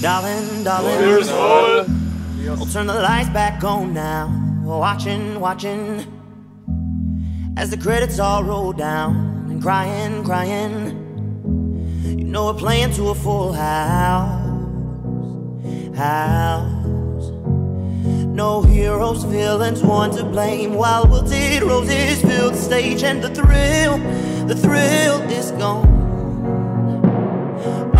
darling. Here's one. We'll turn the lights back on now. Watching, watching. As the credits all roll down. And crying, crying. You know we're playing to a full house. House. No heroes, villains, one to blame. While wilted roses fill the stage, and the thrill, the thrill is gone.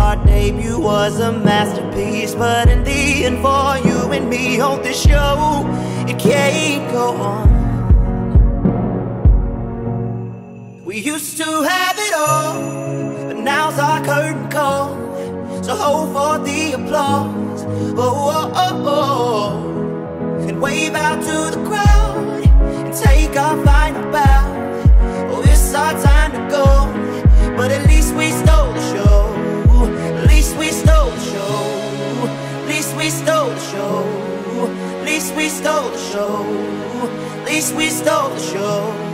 Our debut was a masterpiece, but in the end, for you and me on this show, it can't go on. We used to have it all, but now's our curtain call. So hold for the applause, oh, oh, oh, oh. and wave out to the crowd and take our we stole the show. At least we stole the show. At least we stole the show.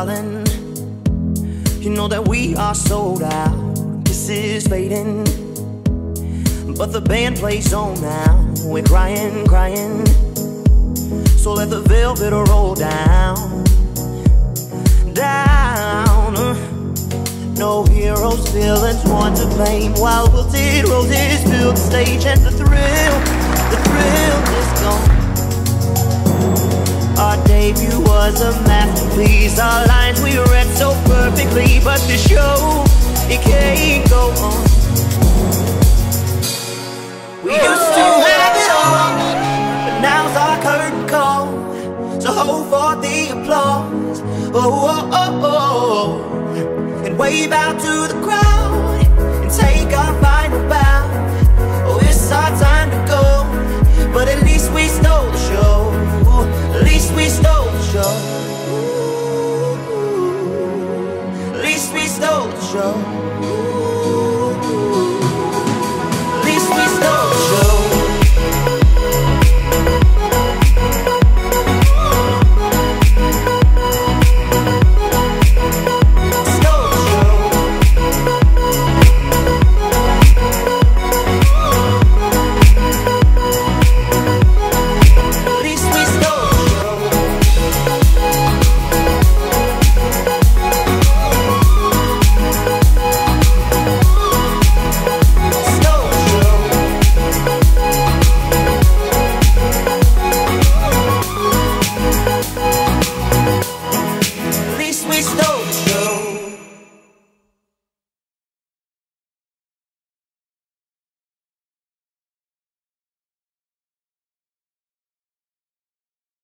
Darling, you know that we are sold out. This is fading. But the band plays on now. We're crying, crying. So let the velvet roll down. Down. No heroes, villains, one to blame. While wilted roses fill the stage, and the thrill, the thrill is gone. Our debut was a masterpiece. Our lines we read so perfectly, but the show it can't go on. We oh. used to have it all, but now's our curtain call. So hold for the applause, oh, oh oh oh oh, and wave out to the crowd we stole the show.